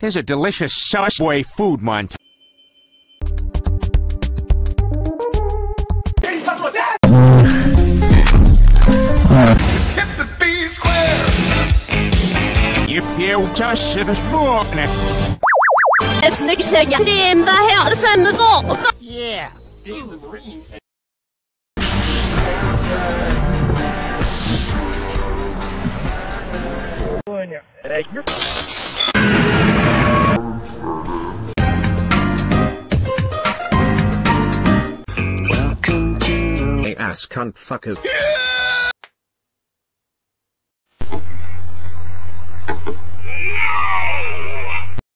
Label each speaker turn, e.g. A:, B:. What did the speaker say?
A: Here's a delicious Subway food montage.
B: Hit the B square.
A: If you just sit as morning.
C: Snygg tjeja, kräm vad hälsan med var.
A: Yeah.
D: Hey ass cunt fucker.